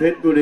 Pitbull